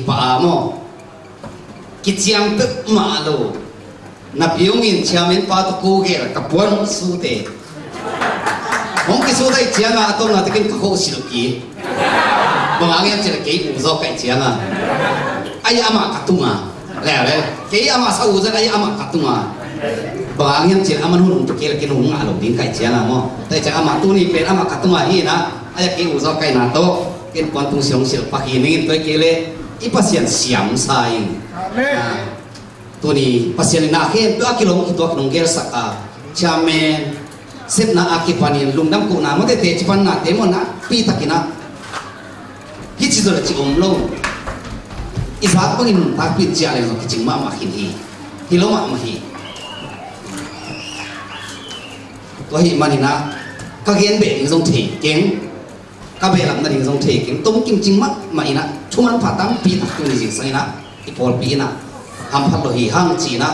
pa mo. Kichiam pe ma lo. Na piong in chiamen pa to ko ge ka pon su te mong ki su dai chiang a to na te kin ka si lo ki mong ang yam che ke u zo kai chiang a ai ama ka tu ma le le ke ama sa u za ai ama ka tu ma bang ang yam che ama hun to ke la ke nu nga lo din kai chiang a mo. Te cha ama tu ni pe ama ka tu ma hi na ai ke u zo kai na to kin kwantung siong sil pa hi ni to ke le อีปัสยันเสียงใส่ตัวนี้ปัสยันนาเห็นตัวกิโลมตัวกิโลเกลสักอาชาเมนเซฟนาอากิปานีลุงดำกูนามันเตะจิปันนาเตมนะปีตะกินะฮิจิโดเลจิอมลงอีสาปังอินตาปิดเจอะไรก็จิงมามาหินฮีฮิโลมามาฮีตัวฮีมันนี่นะก็เกียนเบงทรงถีเก่ง ka be lam na ding zong the king tom kim ching mat ma ina chuman pha tam pi ta tu ni jing sai na i pol pi na ham phat lo hi hang chi na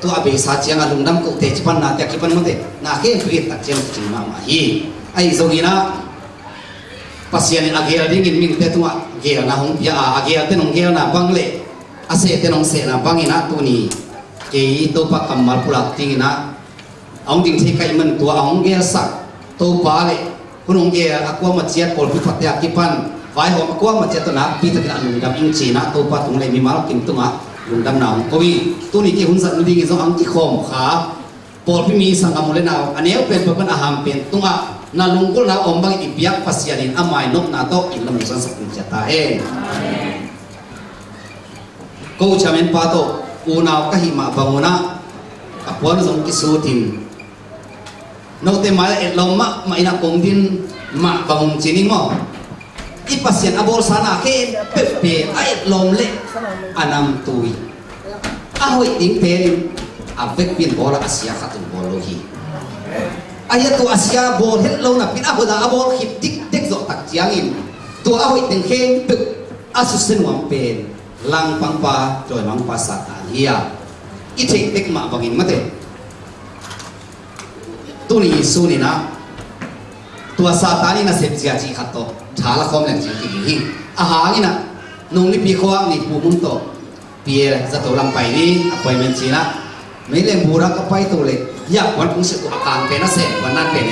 tu a be sa chiang a lung dam ko te chi pan na te ki pan mo te na ke pi ta chiang ching ma ma hi. Ai zong ina pasian a ge ding in min te tu a ge na hong ya a ge te nong ge na bang le a se te nong se na bang ina tu ni ke to pa kamal pula ting na ong ding the kai man tu ong ge sak to pa le kunung e akwa machiat pol phi phatya ki pan vai hom akwa machiat to na pi ta na lung dam in chi na to pa tung le mi mal kim tunga lung dam naung ko wi tu ni ki hun san ding zo ang ki khom kha pol phi mi sang amule na aneu pen pa pan aham pen tunga na lungkol na ombang ibiak pasyanin amay nok na to ilam sa sakun siya tae ko chamen pato unaw kahima banguna kapwa na. Zong kisutin nó te mal et lom ma mà ina kong din ma bang chini mo phát hiện abor sana khi pepe a et lom le anam tui a hoi ding perin a vek pin bora asia khatun bolohi ai tu asia bol het lo na pin a hoda abor khip tik tik zo tắc chiang in tu a hoi ding khi bị asusen wam pen lang pang pa joy mang pa sa ta hia tik thek tek ma bangin mate ตุนีสูนีนะตัวซาตานีนะเสพจีจีขัดโตชาละคอมแหลงจีกิฮิอาหารินะนงนี่ปีควางนี่ปูมุนโตเปียเอจะตัวลำไปนี่อภัยเมนจีนะไม่เล่นบูระก็ไปตัวเลยอยากวันพุ่งเสกอาการเป็นนะเสกวันนั้นเป็นเ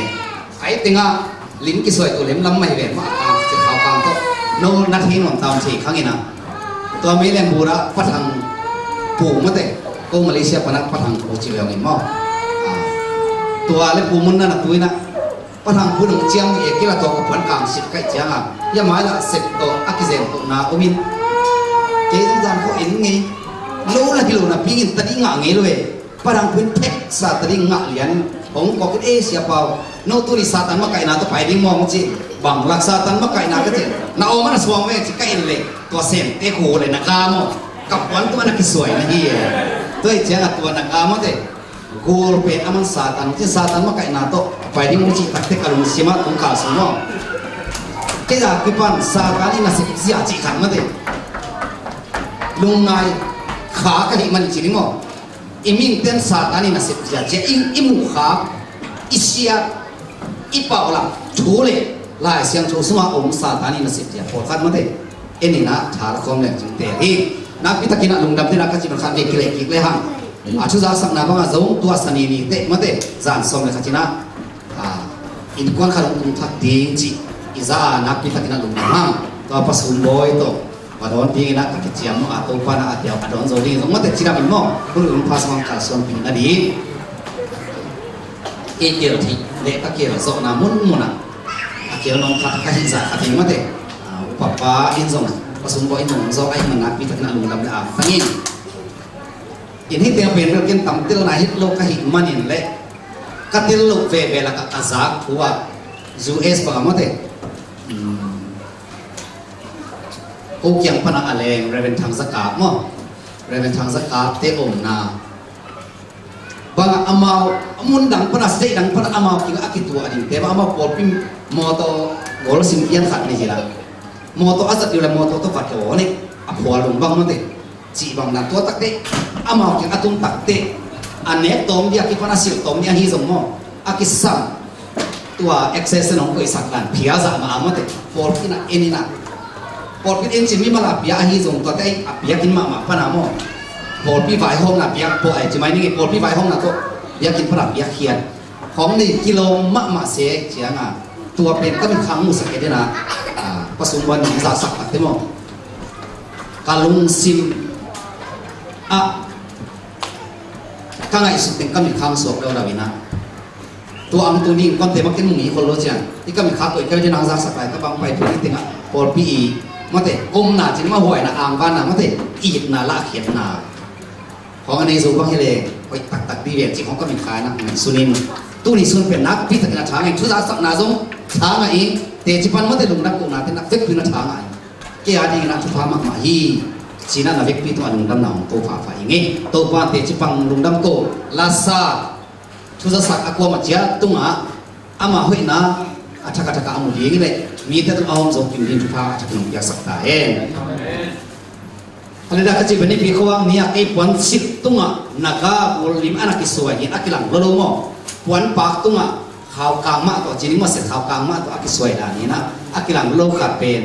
ไอ้ติงอะลิ้นกิสวยตัวเล็มลำไม่เป็นว่าอาการจะขาวกางโตโนงนัดที่หนุ่มตามฉีกข้างนี้นะตัวไม่เล่นบูระกพัทังปูมาเตะก็มาเลเซียปนักพัดทังโอจิเวลิมอ ตัวเล็บปูมุนนั่นตัวนะพระทางพูดถึงเจียงเอกที่เราตัวกับผลกลางสิบใกล้เจียงอ่ะยามาละเสร็จตัวอักเสบตัวนาอมินเจ๊ที่จานเขาเอ็นไงรู้ละกิโลนะพี่กินตัดงะไงเลยพระทางพูดเท็กซาตัดงะเลียนผมก็คิดเอเชียเปล่าโนตุริซาตันมาไก่นาตัวไปดิ้งมองจีบังลักซาตันมาไก่นาก็เจนาโอมันสวงเวจิไก่เลยตัวเส้นเตะโคเลยนะกามกับวันตัวนักสวยนะเฮียตัวเจียงตัวนักกามเต gol pe aman satan ti satan ma kai na to pai ding chi tak te kalung sima tung ka su no. Ke da ki pan satan ni na se sia chi khan ma de. Lung nai kha ka hi man chi ni mo. Imin ten satan ni na se sia che. In imu kha isia ipa ola chule lai siang chu suma om satan ni na se sia por khan ma de. Eni na thar khom le chu te hi. Na pi takina lung dam te na ka chi ban khan ve kile kile hang a chu za sak na banga zo tua sani ni te mate zan som le khatina a in kwan khalong thật thak ding chi iza na pi thakina lung ma to pa sum boy to wa don ti na ka ki chiam a to pa na a à đón rồi đi giống mất mate chira min mo kun được pas mang kal son pi na di e kiel thi le ka kiel zo na muốn mun à kiểu nó nong thak ka giả za ka mất mate à papa in zo pa in boy do anh mà man na pi thakina lung lam la tangin in in hi tiếng bên cái tam til na hit lo ka hình manin le ka til lo ve ve la ka cái azak của US bằng mà thế o kyang pana aleng reven thang zakat mo reven thang zakat te om na bang amau amun dang pana sei dang pana amau ki akitu adin te ba amau pol pim mo to gol sim pian khat ni jila moto azat yula mo to to fat ko ne apol lum bang mo te chỉ bằng là tua tắc tê amao cái atum tắc tê ane tom dia ki pana sil tom dia hi zong mo aki sam tua access nong ko isak lan phia za ma amate for kina enina ปอดพี่เอ็นจิมีมาลาเปียฮีจงตัวแต่อเปียกินมามาพนาโมปอดพี่ไฟห้องน่ะเปียปอดไอ้จิไม่นี่ปอดพี่ไฟห้องน่ะก็เปียกินพนาเปียเขียนของนี่กิโลมะมาเสียเสียงอ่ะตัวเป็นก็เป็นครั้งมุสเกตนะอ่าผสมวันนี้จะสักแต่โมกาลุงซิม อะข้างในสุดเป็นก็มีครั้งสวกเราดาวินะตัวอังตัวนี้ก่อนเทมากินมีคนรู้จักที่ก็มีข้าตัวเจ้าจะนางซักสักไปก็บางไปตัวนี้ติงอะพอปีมาเตะกลมหนาจิมาห่วยนะอ่างบ้านนะมาเตะอีดนาละเขียนนาของอันนี้สูงก็ให้เลยไปตักตักดีเวียจีของก็มีขายนะสุนินตู้นี้สุนเป็นนักพิทักษ์ช้างเองทุกสักนาซงช้างไอ้เตะจิปันมาเตะลุงนักกุนาเป็นนักเฟกพินาช้างไอ้เกี่ยดีนะทุกพามากมาฮี chỉ là việc bị toàn lùng đâm nào tô phá phải nghe tô quan thế chỉ bằng lùng đâm cô là sa, thu ra sạc aqua mặt chia tung á. Ama hội na acha kata ka amu yegi le mi te to ahom zo kin din pha acha kun ya sakta e ale da kachi bani bi khwa mi a e pon sik tunga naka bol lim ana ki suwa ni akilang lo mo pon pak tunga khao kang ma to jini ma se khao kang ma to akisuai da ni na akilang lo kha pen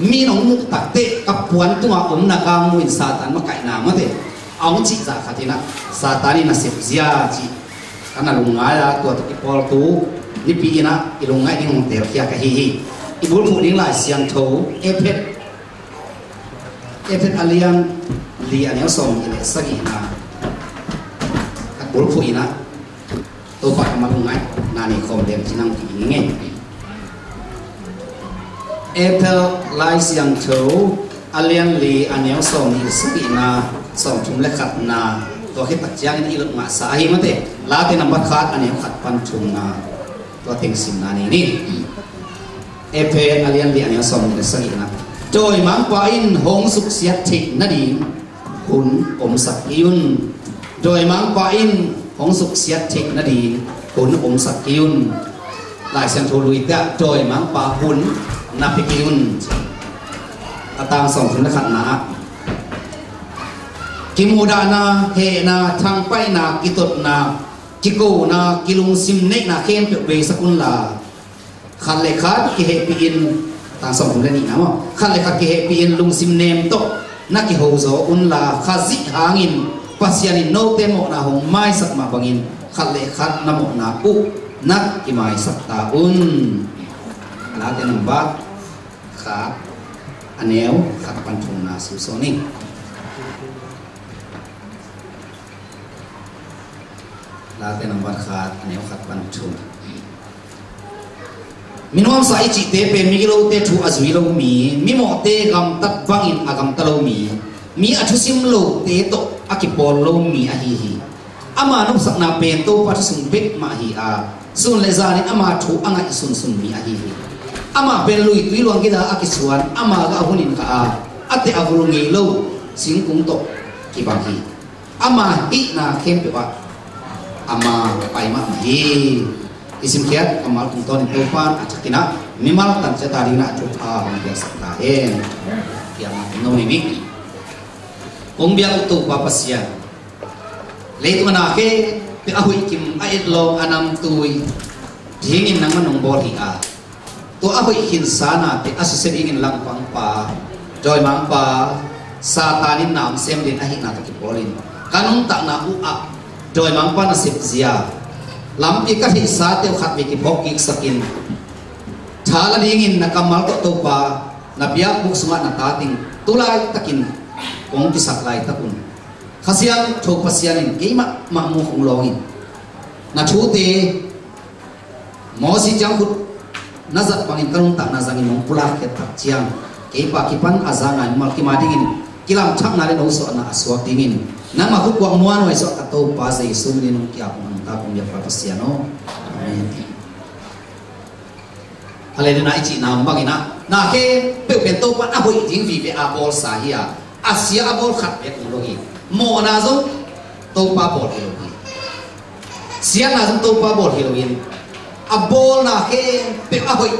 mi nong mu tak te ka puan tunga om naga mu in satan ma kai na ma te ang chi za khatina satani na sip zia chi karena lungai ya tua tu kipol tu ni pi ina ilungai ni ngong ter kia kahi hi ibul pu ding lai siang tho epet epet alian li an yo som ile sagi na. Kat bul pu ina tu pa ma lungai na ni khom dem chinang ki nge epel lai siang tho alian li an yo som ile sagi na som chum le khat na ตัวคิดปัจจัยนี่ลุกมาสาหิมเตลาเตนับขาดอันนี้ขัดปันชุงนาตัวเต็งสิมนานี่นี่เอเพอเลียนเลียนเนี่ยสมใ นาพิกิุนอาตามส่งถึงขัดนากิมูดานาเฮนาทางไปนากิตดนากิโกนากิลุงซิมเนนาเข้มเวสกุลลาขันเลขาเกเฮปีอินต่างส่งถึงนี่นะมั้งขันเลขาเกเฮปีอินลุงซิมเนมโตนักกิโฮโซอุนลาขาจิหางินปัสยานิโนเตโมนาหงไม่สักมาบังอินขันเลขานโมกนาปุนักกิไม่สักตาอุนลาเตนบัก la anh nam ba kha aneu khat pan thung na su so nằm la te anh war khat ane khat mình thu sai chi te pe, mi lo te thu azui lo mi mi mo te gam tat vang in agam ta lo mi mi athu sim lo te to akipol lo mi a hi hi. Ama na pen tô pa sum bek ma hi à sun le za ni ama thu anga isun sun mi hi hi. ama belui itu luang kita akisuan ama ga ahunin ka a. Ate avulungi lo singkung to kibahi ama hi na kempe wa. Ama paima hi. Isim kiat kamal kunton topan acakina mimal tan cetarina a biasa kahen yang no mimik kung biya uto papasya late manake pi ahoy kim aidlo anam tuwi, dingin naman ng bori ah tu apa hin sana ti asisir ingin langpang pa joy mang pa satanin nam sem din ahi na takip polin. Tak na ua joy mang pa nasip zia. Lam ika hi sa te khat mi ki sakin. Thala ingin na kamal to to pa na biak buk na tating tulay takin kung kisaklay takun. Kasiyan chok pasiyanin kima mahmu kung longin. Na chute mo si jang nazat pangin kalung tak nazangin nong pula ke tak ciang. Kepa kipan azangan mal kima dingin. Kilam chak nare nong so na aswak dingin. Nama huk wang muan wai so kato pase isum ni nong kia kung ta kung ya papasiano amen halena na ichi nam bangina na ke, pe pe to pa na hoi ding vi ve a bol sa hiya asia a bol khat pe kung logi mo na zo to pa bol hi. Logi sia na zo to pa bol hi. logi abol na ke pero ahoy.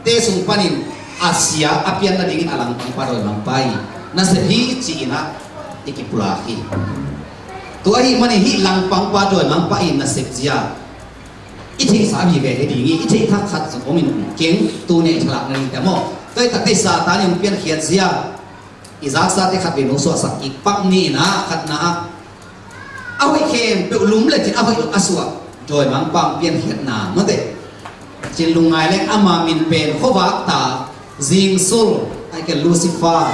Tesong panin. Asia apian na dingin alang pang paroy mampay nasahi ina ikipulaki. Tuahi manehi lang pang paroy mampay nasipsiya iti sabi ke dingi iti tak khat sa omin ken tu ne thlak nang demo tak disaat sa ta ni pian khiat zia izak sa te khat be no so sa ik pak ni na khat na. Kem pe lum le ti awi rồi mang biên pian khiat na ma de chin lungai lên ama min pen khowa ta zing sul ai ke lucifer.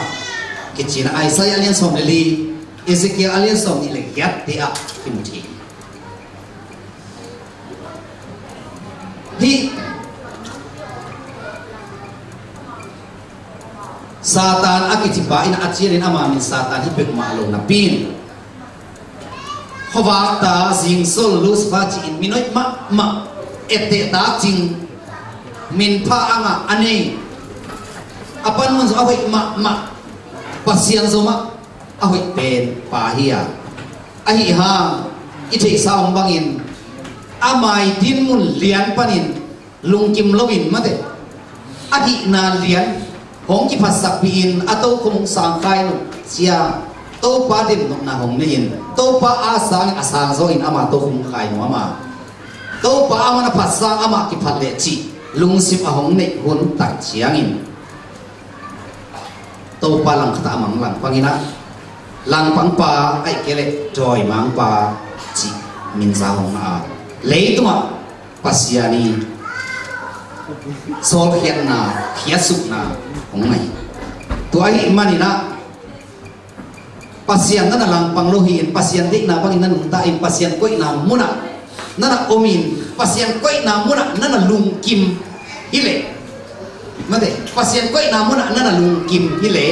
Ke chin ai sai alien som le li ezekiel alien som ni le hiat te a kimuthi hi. Satan akitipa ina achirin ama min Satan hi pek malo na pin hoa ta zing sol lus ba chi in minoi ma ma ete ta ching min pa anga ane apan mun zo awai ma ma. Pasian zo ma awai pen pa hiya ahi ha. Ite sa ong bangin. Amai din mun lian panin. Lung lungkim lowin mate ahi na lian. Hong ki phasak in, ato kum sang khai no sia to pa din nok na hong nin to pa asang asang zo in ama to kum khai no ama. To pa ama na phasang ama ki phat le chi. Lung sip a hong nei hun tak chiang in to pa lang khata mang lang pangina. Lang pang pa ai kele, joy mang pa, chi min sa hong a lấy tuma pasiani sol khian na khiat suk na hong mai tu ai mani na na lang pang lohin dik na bangin nan ta in pasian koi na muna. Nana omin, pasian koi na muna, nana lung kim hile. Mate, pasian koi na muna, nana lung kim hile.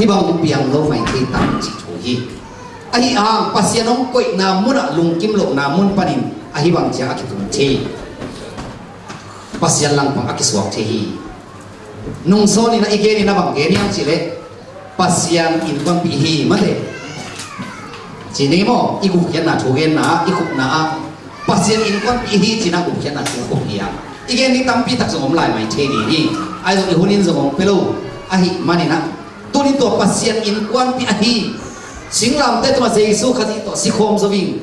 Hi bang piang lo mai ki tam chi thu hi. Ai ang, pasian ong koi na muna, lung kim lo na mun panin. Ahi bang cha ki tum thi lang pang akiswak thi hi. Nung so ni na igeni na bang geni ang chile pasian in bang pi hi ma de chỉ nên mo i cục hiện na thu gen na i cục na pasian in bang pi hi chỉ na cục hiện na thu cục hi à ige ni tam pi tak som lai mai the ni ni ai do i hunin zo pelo ahi mani na tu ni to pasian in kwan pi ahi sing lam te to jesu khati to si khom zo ving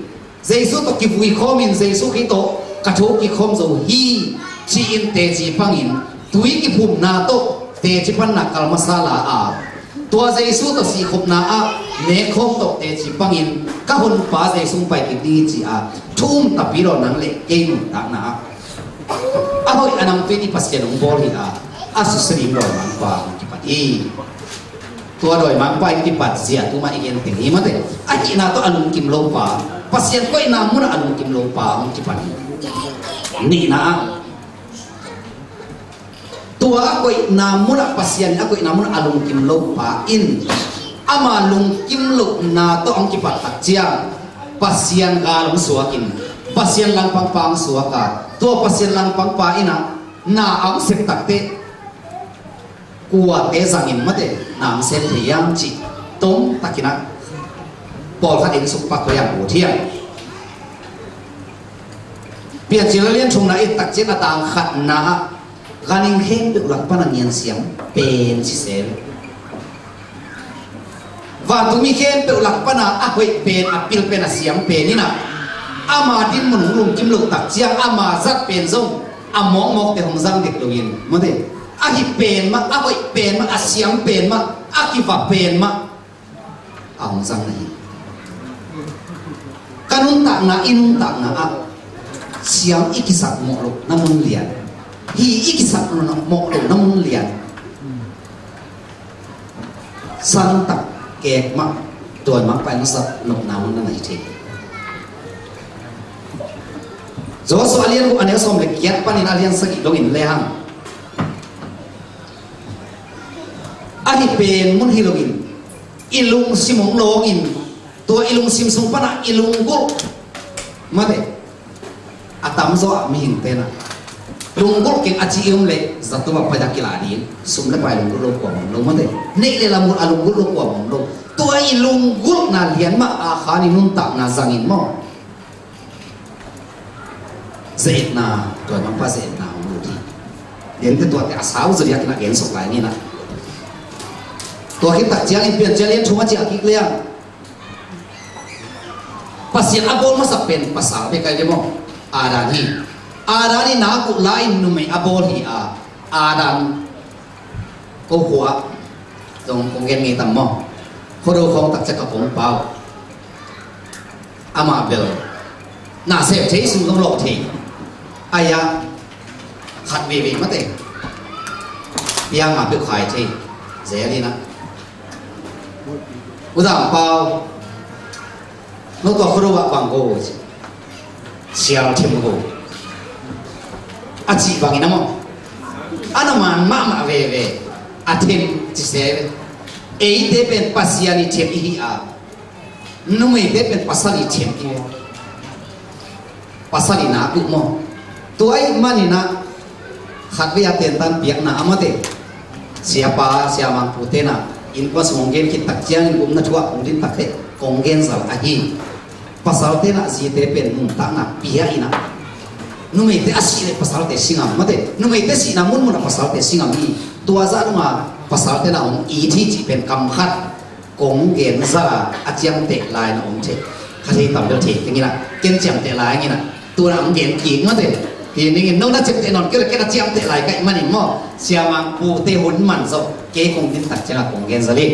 jesu to ki vui khom in jesu ki to ka tho ki khom zo hi. Chi in te chi pangin tuy ki phum na to te chi pan na kal masala à. ตัวใจสู้ตัวสีขบนาอะเนคงตกเตจิปังอินก็คนป้าใจสูงไปกิดีจีอาทุ่มตับปีรอนังเล็กเก่งตักนาอะหอยอันนั้นเป็นที่พัสเจนงบริอาอาสุสรีมรอยมังปางกิปัดอีตัวดอยมังปางกิปัดเสียตัวมาอีกยันติงนี้มันเด็กอันนี้นาตัวอันนุ่มกิมโลปาพัสเจนก็อีนามันอันนุ่มกิมโลปามันกิปัดนี่นะ งปังปังสวกาตัวปัสเซียนลังปังปาอินะนาเอาเสกตักเต của tế rằng in mất nam xem thì yang chỉ tống takina bỏ phát đến sụp bạc của yang bổ thiên bây giờ chỉ là liên chung này tắc chế là tàng khát na ganing hen được lạc pan nghiền siam, pen chỉ xem và tụi mi được lạc pan à à pen, bền pil pen à xiêm bền như nào. Ama din mun lung kim lung tak chiang ama zat pen zong among mok te hong zang dik lungin mo de a hi pen ma a hoi pen ma a siam pen ma a ki va pen ma a hong sang na hi kanun tak na inun tak na a siam ikisak mo lo na mun lian hi ikisak lo na mo lo na lian sang tak ke ma tuan ma pa na sa no na un na hi the zo so alian ko ane som le kiat panin alian sagi dongin lehang ahi pen mun hi login ilung simong login to ilung sim sung pana ilung gul mate atam zo mi hing tena tunggol kin aci iom le zato ma pada kilani sum le pai lunggul lo kwa mong lo mande nei le lamur alunggul lo kwa mong lo tua i lunggul na lian ma akhani nun tak na zangin mo zait na tua ma pa zait na tôi di den te tua te asau zuri akina gen sok lai ni na tua kin tak jialin pian jialin cuma jiakik liang pasien abol masa pen pasal pe kai demo arani อาดานีนากุไลนุ่มไม่อบอลฮีอาอาดานก็หัวตรงคงเงินเงี้ตั้มมอคนเราของตักจะกระผมเปล่าอามาเบลน่าเสียใจสุดต้องหลอกทีอายะขัดเวเวมาเต็มยังมาเปิดขายทีเสียดีนะอุตส่าห์เปล่านกตัวครูว่าบางกูเสียทิ้งโกู aji bangi namo. Ana man mama veve atem tiseve e de pen pasiani tem hi a. Numei de pen pasani tem pasali pasani na tu mo. Tu ai mani na. Hakwe aten tan piak na amate siapa siapa putena in pas mungkin kita kian gum na chua mungkin pakai konggen sal ahi pasal tena si tepen nung na pihak ina numei te asi le pasal te singa mate numei te si na mun mun pasal te singa mi tua za ma pasal te na ong i thi chi pen kam khat kong gen za a chiang te lai na ong che kha thi tam del the ngi na ken chiang te lai ngi na tu na ong gen ki mate thì nên nông đã chụp thế non cái là cái là chiang te lai cái mà nín mo xiao mang pu te hun man zo ke kong tin tak chela kong gen za le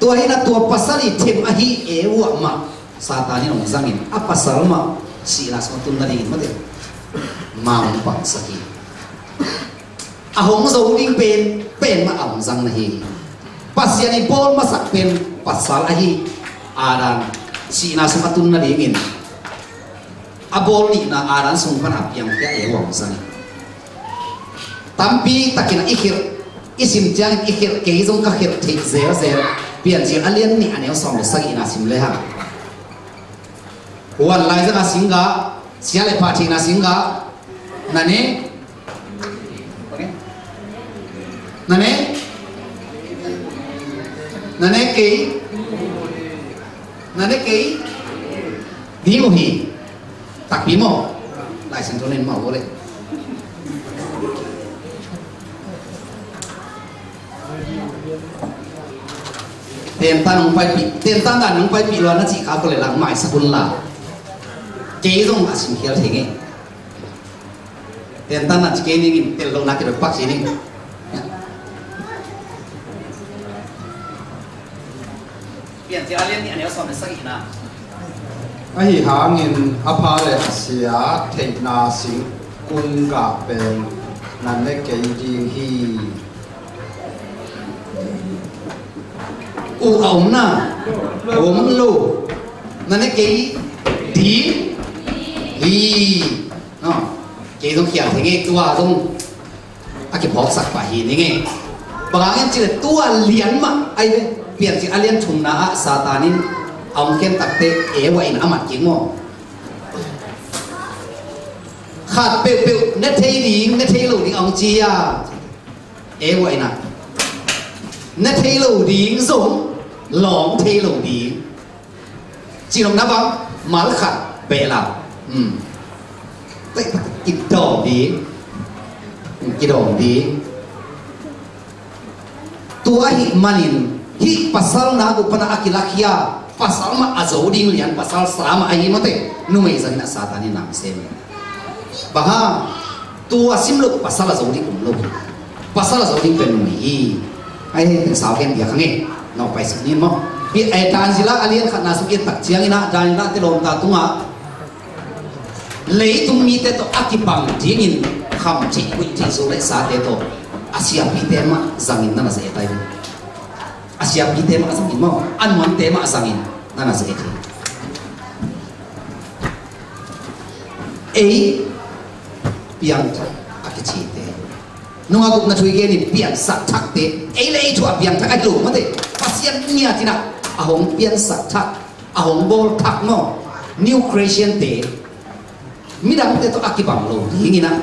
tua hi na tua pasal pasali them a hi e wa ma satani ong zangin a pasal ma si na so tun na rin mate maung pang saki a hong zo ding pen pen ma am zang na hi. Pasian i bol ma sak pen pasal a hi aran si na so tun na rin a bol ni na aran sung pan ap yang kya e wang zang tampi takina ikhir isim jang ikhir ke zong ka khir thik zer zer pian chi alien ni anel som sa sagi na sim le ha wan lai zanga singa siale party na singa nane nane nane ke nane ke di tak bi mo lai sen mau mo bole tiền ta nông quay bị tiền ta đã nông quay bị lo nó chỉ khá có lẽ là mãi sắc là chế rong mà xin hiểu thế nghe tiền ta là chế này tiền lâu nãy cái được bác sĩ chỉ alien thì anh em xong được sắc na a hi hangin a pha le a sia thei na sing kun ga pen nan le ke ding hi u ổng na ổng lô nó nói cái 咦，喏，这种小这个多啊种，啊个跑啥把戏呢个？บางอย่างเจอตัวเลียนมาไอ้เปลี่ยนจีอาเลียนชุมนาาซาตานินเอาเข็มตักเตะเอวัยนอามัดจิงมอขาดเปลวเปลวนทเทดีเนทเทลูดิเอาจีอเอวัยน่ะเนทเทลูดิงสงหลงเทลูดิงจีนงนับว่งมาลขัดเปล่า Mm. Gidaldi. Gidaldi. Hmm, tua hi manin. Hi pasal nagu pana akilakia. Ya. Pasal ma azauding lian pasal selama ayi mate. Numai zani asatani nam semi. Baha tua simluk pasal azauding kumluk. Pasal azauding penumi. Ayi pensau ken dia kange. Nau mo. Bi ai tanjila alien khat nasuk tak ciang ina dan ina tilom tunga lấy tung mi te to akipang dingin kham chi kui chi so le sa te to asia pi te ma zangin na na se tai asia pi te ma zangin mo an mon te ma zangin na na se te ei piang akichi te nung aku na thui ge ni piang sa thak te ei le chu piang thak ai lu ma te pasian nia tina ahong piang sa thak ahong bol thak mo new creation te midak itu akibam lo. Nak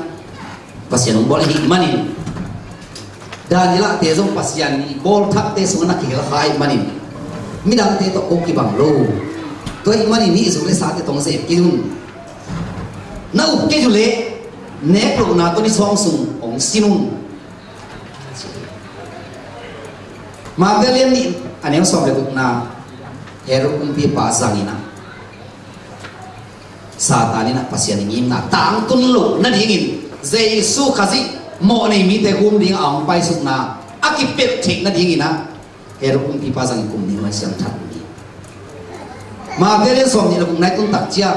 pasien bol hikmanin danila tezo pasien bol tak tezo nak hil hai manin. Midak te to okibam lo. Tu hikmanin ni isule sa ke tong se kiun na up ke jule ne na tu ni song sung ong sinun magalian ni aneng sobe na Heru kumpi pasangina. ซาตานินะปัสยานิยิมนะต่างตุนลุนั่นเองอินเจสุขจิโมในมีแต่คุมดิ่งอ่งไปสุดนาอากิเป็ดเทคนั่นเองินนะเฮรุคุมพิพาสังคุมนี้มัเสียงทัดนี้มาเกเรสอมนี่เราคุมนายตุนตักเจ้า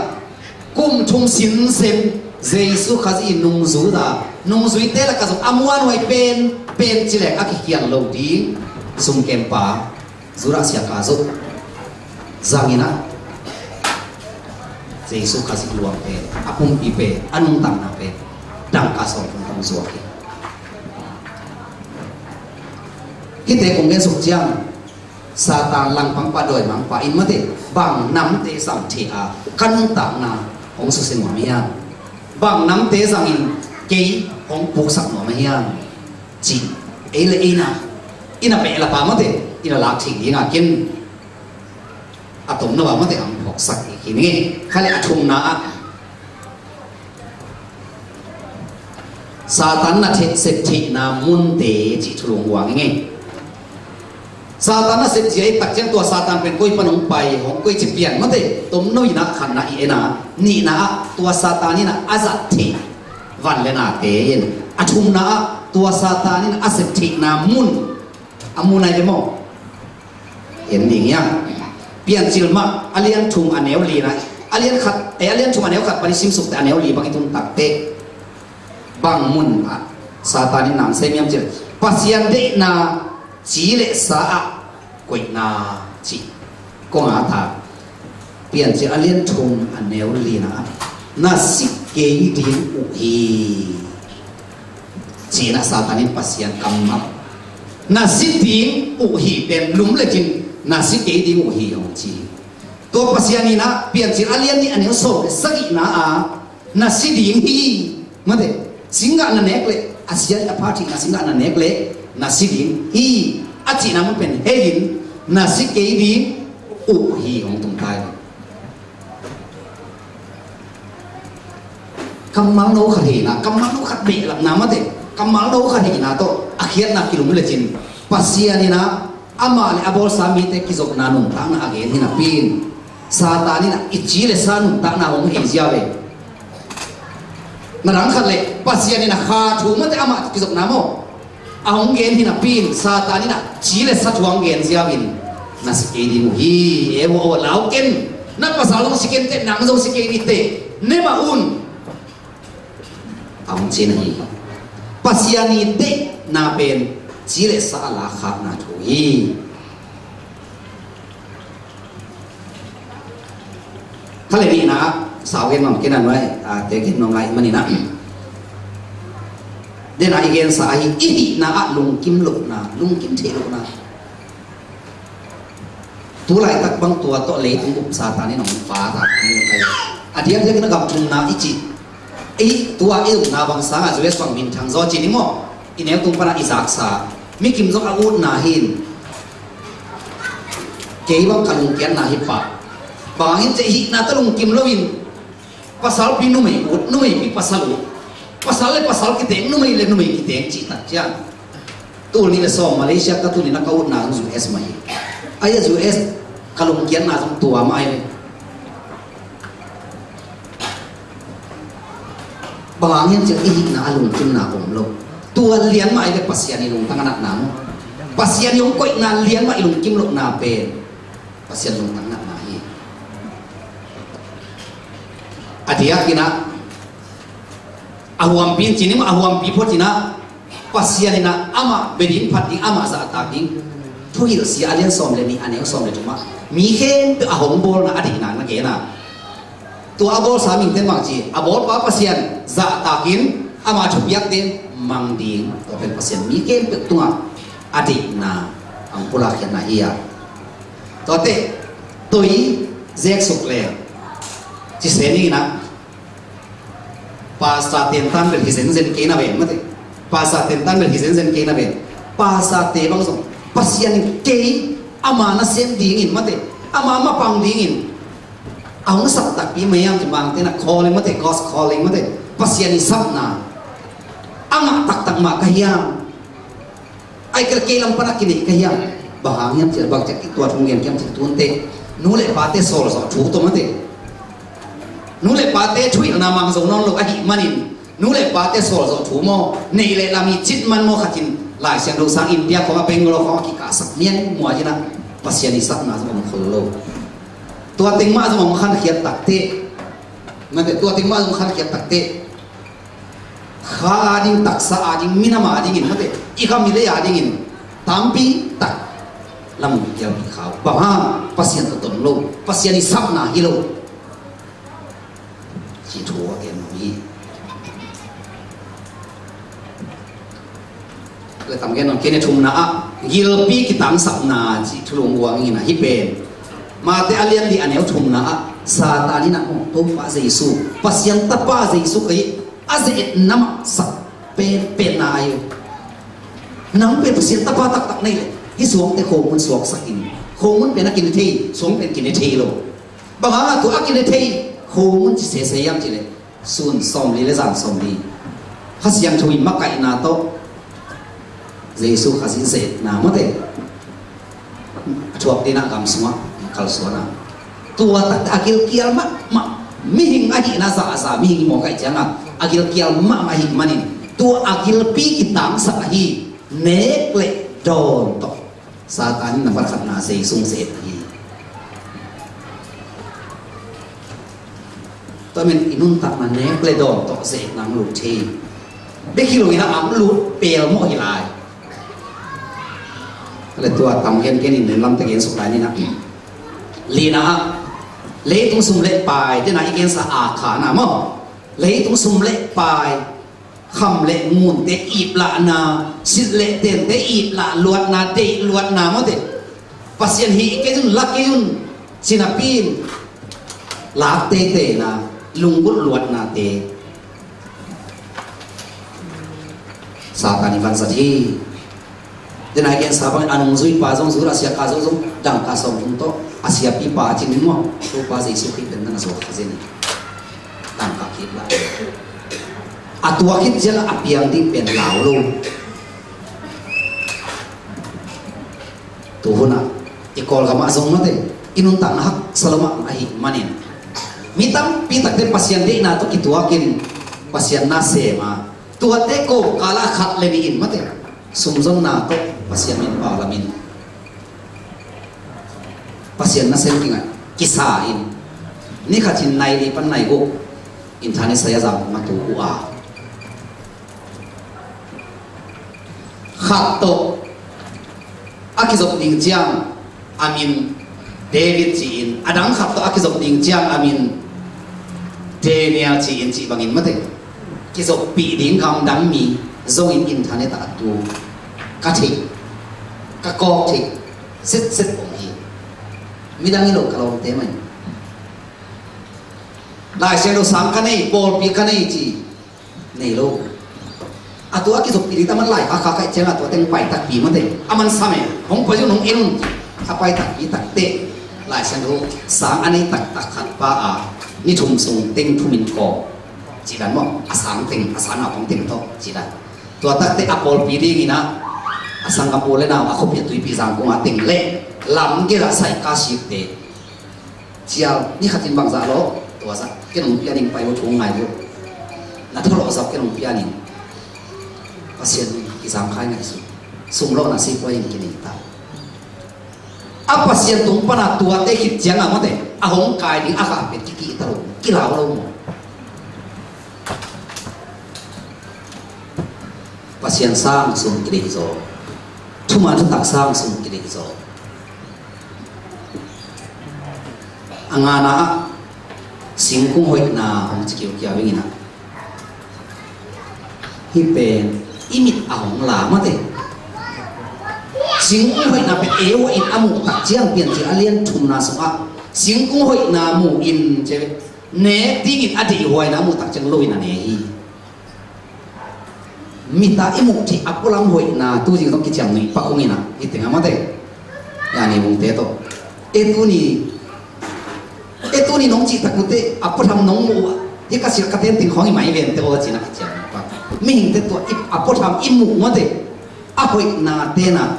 กุมชงสินเซมเจสุขจินุงซูดานุงสุยเตลกระสมอมวันไว้เป็นเป็นจิเลกอากิเกียงโลดีสุงเกมปาจุระเสียกาจุจางินะ jesu kasih luang pe. Apum ipe, anung tang na pe. Dang kasong som tum tam zo ki kita kung gen suk chiang. Satan lang pang pa doi mang pa in mate bang nam te sam te a. Kan ta na, hong su sen wa mi ya bang nam te sang in ke hong pu sak no ma ya chi e le e ina ina pe e la pa mate ina lak อาตมนวามัเตอังหอกสักอีกนี้ขะเอะชุมนะซาตานนะเทเศรษฐินะมุนเตจิทุลงหวังไงซาตานเศรษฐีตักเจ้าตัวซาตานเป็นกุยปนุ่งไปของกุยจิเปลี่ยนมันเตตมน้อยนะขันนะเอนะนี่นะตัวซาตานนี่นะอาจัตถิวันเลนาเตยินอชุมนะตัวซาตานนี่นะอาเศรษฐินะมุนอามุนไอเดโมเห็นอย่างเงี้ย bian jilma alian thum anew li na alian khat e alian thum anew khat parisim suk anew li bakitun takte bang mun a satani nam se miam jil pasian de na chi le sa a koi na chi ko nga tha bian jil alian thum anew li na na sik ke di u hi chi na satani pasian kam na na sitin u hi pem lum le jin nasi ke di mu hi yong chi to pasiani na pian chi alian ni ane so sagi na a ah. nasi di hi. Mate singa na nekle asia a party na singa na nekle nasi di hi. A chi na mun pen helin nasi ke di u hi yong tum tai kamang no khari na kamang no khat be lam na mate kamang no khari na to akhir na kilum le chin pasiani na ama le abol sami te kizok na nung ta na agen hina na pin. Sa ta ni na ichi le sa nung ta na hong hi zia na rang khat le pasia ni na kha thu ma te ama kizok na mo ahong gen hina pin, sa ta ni na chile sa tuang gen sia bin na si ke di mu hi e wo lau ken. Na pa sa long si ken te, nang zo si ke te. Ne ma un. Ahong chen hi pasia ni te, na ben chile sa la kha na thu. ยี่ทะเลนี่นะครับสาวเห็นน้องกินนั่นไว้แต่กินน้องไรมันนี่นะเดี๋ยวนไอเกนสายอีกนะลุงกิมลุดนะลุงกิมเทลุกนะตัวไรตักบางตัวโตเล็กอุปสาตานี่น้องฟ้าตักนี่อะไรอาทิตย์ที่นักบุญนาอิจิไอตัวเอวนาบางสังอาจจะเวสฟังมินทางโอจินิโมอินเยตุปนาอิสักสา mi kim zo a na hin ke bang kalung kian na hi pa bang che hi na ta kim lo in pasal pi nu mai ut nu mai pi pasal pasal le pasal ki teng numai le numai ki teng chi tak cha tu ni le so malaysia ka tu ni na ka na zu es mai ai zu es? Kalung kian na zum tua mai le bangin che i na alung kim na om lo tuan lian ma ile pasian ilung tangan nak namo pasian yung koi na lian ma ilung kim lok na pasian lung tangan nak mahi adia kina ahuam pin cini ma ahuam pipo cina pasian ina ama bedin pati ama saat taking tuhil si alian som le ni aneo som le cuma mi hen pe ahong bol na adik na na kena tu abol saming ten bang ci abol pa pasian za takin ama chupiak ten mang ding to pen pasian mi kem pe tunga adi na ang pula khen na hiya to te toi zek suk le chi se ni na pasa bị hi sinh zen ke na ben mate pasa bị hi sinh zen ke na ben pasta te bang so pasian ke amana sem ding in mate ama ma pang ding in ang sap tak pi mayam mang te na calling mate cause calling mate pasian ni sap na amak tak tak mak kahiyam ai ker kelam para kini kahiyam bahang yam cer bang cek itu kiam cek tunte nule pate sol so chu nule pate chui na mang so non lo manin. Nule pate sol so chu mo. Neile lami chit man mo khatin lai siang do sang india koma benglo koma ki ka sak mien mo ajina na so ma so khan khiat takte Nanti tua ting ma so mo khan takte kha ading tak sa ading minama ading in mate ikha mile ading in tampi tak lam ya bi khao ba ha pasian to tom lo pasian ni sap na hi lo chỉ thua em mi le tam gen non kene thum na a gil pi ki tam sap na chi thu long wa ngi na hi pen ma te alian di aneu thum na a sa ta ni na mo to pa jesu pasien ta pa jesu kai a ze et nam sa pen pen na ayo nam pe pasien ta pa tak tak nei le hi suang te khom mun suak sakin khom mun pe na kin thei suang pen kin thei lo ba ha tu akin thei khom mun chi se se yam chi le sun som li le zan som li has yang thui makai na to Yesus kasih se na mate chuak dina kam semua kal suana tua tak akil kial ma ma mihing ahi na sa asa mihing mo kai janga akil kial ma ma hi manin tua akil pi kitang sa ahi nek le don to satan na barkat na se sung se ahi to men inun tak na nek le don to se nang lu thi de kilo ina am lu pel mo hi lai le tua tam gen gen in lam te gen su ni na li na le tung sum le pai te na igen sa a kha na mo lấy tung sum lệ bài khăm lệ ngùn tế ịp lạ nà xịt lệ tiền tế ịp lạ luat nà tế luat nà mất tế pasien hi cái dun lắc cái dun sinapin lạc tế tế nà lung bút luat nà tế sa kani van sa thi den ai gen sa bang anung zui pa zong zura sia ka zong dang ka song to asia pi pa chin mo to pa sei su khi den na so khazeni tanpa kiblat atuakit jala yang pen laulu tuhuna ikol kama azong mati, inuntang hak selama ahi manin. Mitam pitak te pasien de na to kituakin pasien nase ma. Tuhat teko kalah khat lebiin mati sumzon na to pasien min palamin pasien nase kinga kisain. Ni khatin nai di pan nai in thani saya jam ma tu u a khat to akizok ding jiang, amin. David chi in. Adang khat to akizok ding jiang, amin. Daniel chi in chi bangin mate. Kizok pi ding kam dang mi zo in, internet ta tu ka thi ka ko thi set set bong hi. Mi dang ilo ka lo te mai. Laisyedo sangkanei, bol pikanei ji. Nei lo. ki kisuk piri taman lai, akak kai cela tua teng pai tak pi mate. Aman same, hong paju nong enun. Apai tak takpi tak te. Laisyedo sang anei tak tak kat pa a. Ni thum sung teng tumin ko. Jiran mo, asang teng, asang pong teng to. Jiran. Tua tak te apol piri gina. Asang kampule na, aku pi tui pi sang kong ating le. Lam gira sai kasih te. Sial, ni katin bangsa lo, tua sang cái nông pia ning pai lo thung ngai lo na tholo sa cái nông pia ning pasien ki sam khai ngai su sum lo na si ko ing kini ta a pasien tung pana tua te khit chiang a mo te a hong kai ni a ka pe ki ki ta lo ki la lo mo pasien sang sum kiri zo thuma thu tak sang sum kiri zo angana singkung hoi na hong chi kiu kia wingina hi pen imit ahong la ma te singkung hoi na pe ewa in amu tak chiang pian chi alien thum na sunga singkung hoi na mu in che ne dingin adi hoi na mu tak chang loi ne hi mita imu ti apulam hoi na tu jing dong ki chang ni pa ong te ya ni te to e 一多年农机特古的啊，不谈农务啊，一个是个天顶可以买一片多钱啊，钱啊，命得多一啊，不谈一亩多的，阿会拿爹呐，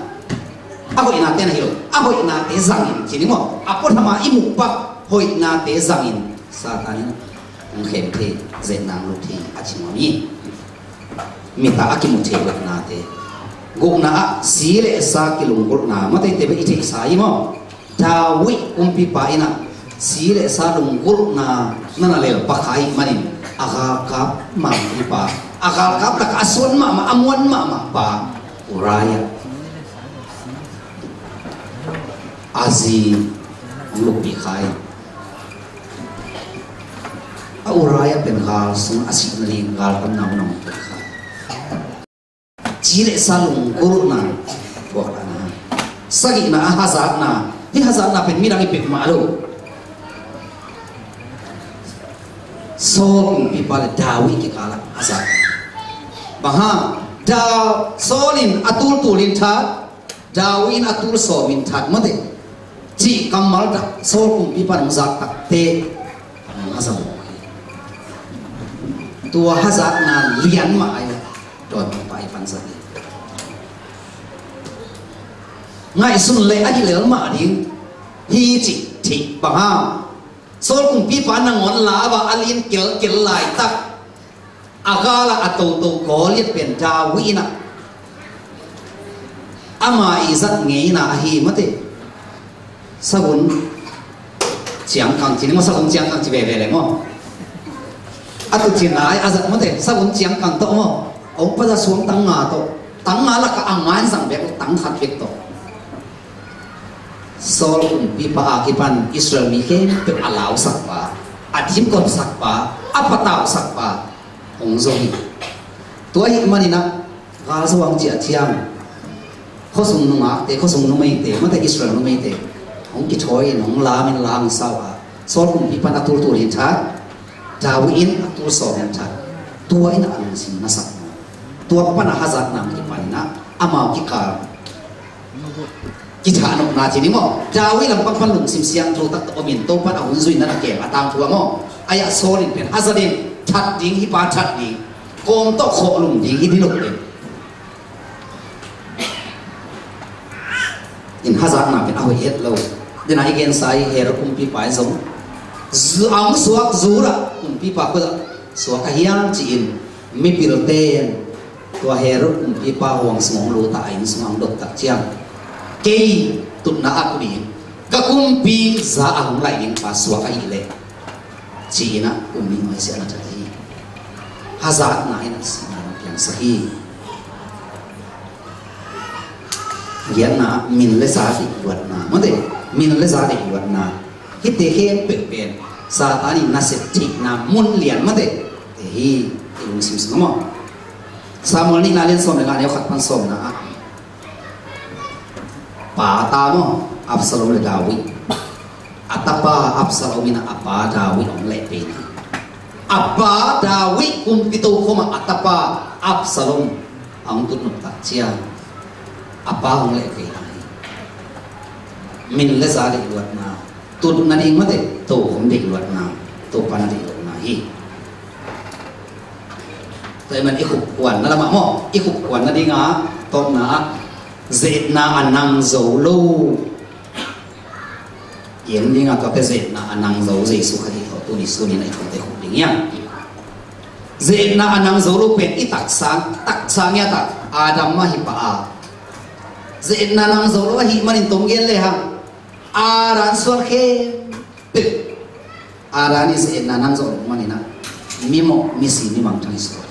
阿会拿爹呐，阿会拿爹上瘾，知道无？阿不谈嘛一亩八会拿爹上瘾，啥概念？唔嫌弃人难路天阿钱话咪，咪打阿金木车会拿爹。Gok naa sile sa kilungkul naa matay tebe ite isa imo Tawik umpipa ina si le sa lùng gục na na lệ pa khai manin. Aga kap ma pa. Aga kap tak aswan ma ma amwan ma ma pa. Uraya. Azi lupi bị khai a uraya pen gal sung asi na ling gal kan nam nam chỉ lệ sa lùng guru na. Buat na. Sagi na, hazat na. Hi hazat na pen mirang ipik ma lo. Song pi pala dawi ki kala hazat baha da solin atul tulin tha dawin, atul so min that mate chi kamal da so kum pi pan zak tak te hazat tua Hazak na lian ma ai. Rồi sa ni ngai sun le a ki le ma đi hi chi thị bằng sol cùng pi phá năng ngón lá và alin kiểu kiểu lại tắc. Agala atau tu ko liat pen ta wi na ama izat ngei na hi mate sabun chiang kang chỉ mà sabun chiang kang chỉ về về lại ngó. Atu chin mất azat mate sabun chiang kang to mo ông bây ra xuống tăng ngà to tăng ngà là cả ang ngan sang bek tăng khát bek to sol um pi pa akipan Israel mi ke pe alau sak pa adim kon sak pa apa tau sak pa ong zo hi tua hi mani na ga zo wang chia chiang kho sung nu ma te kho sung nu mai te ma te Israel nu mai te ong ki thoi nong la min lang sao a sol um pi pan atul tur hin tha Dawin atul so hin tha tua ina ang sin na sak ตัวปัญหาจัดน ำที่ไปนกิกากิจานกนาทีนี้มั้งจาวิลำปังปันลุมสิมเสียงโทตักตอมินโตปันอาหุ่นซุยนั่นเก็บอาตามทัวมั้งอายะโซลินเป็นฮัซดินชัดดิ้งฮิปาชัดดิ้งโกมโตโคลุมดิ้งฮิดิลุกเลยอินฮัซัดนาเป็นเอาเฮ็ดเราเดนไอเกนไซเฮรคุมปีปายสงซูอังสวกซูระคุมปีปาก็สวกเฮียงจีนมีปิลเตน tua heru umpi pa huang semong lu ta ain semang dot tak chiang kei tut na aku ni ka kumpi za ang lai ning pa cái ka ile chi na umi mai sia na tadi hazat na ina si na piang sahi gian na min le sa di wat na mo de min le sa di wat na hi te he pe pe sa ta đi na se ti na mun lian mo de te hi te ung sim sim mo Samuel ni nalin som som na le Dawi atapa Absalom na pata mo, Absalom le dawi atapa Absalom ina apa, Dawid, ang lepeni. Apa, Dawid, kung ito ko atapa, Absalom, ang tunog tatsya, apa, ang lepeni. Minlesari, iwat na. Tunog na niyong mati, to, hindi, iwat na. To, panari, iwat na. Hi. Ikukuan na ma mo, ikukuan na di nga, to na, zet na anang zo lo yếm đi nga to cái zet na anang zo zai su khadi to tu ni su ni na ikuk te ding ya zet na anang zo lo pen i tak sang tak sang ya tak adam ma hi pa a. Zet na nang zo lo hi manin tom gen le aran pe arani zet na. Nang zo lo manina mimo misi mimang tang so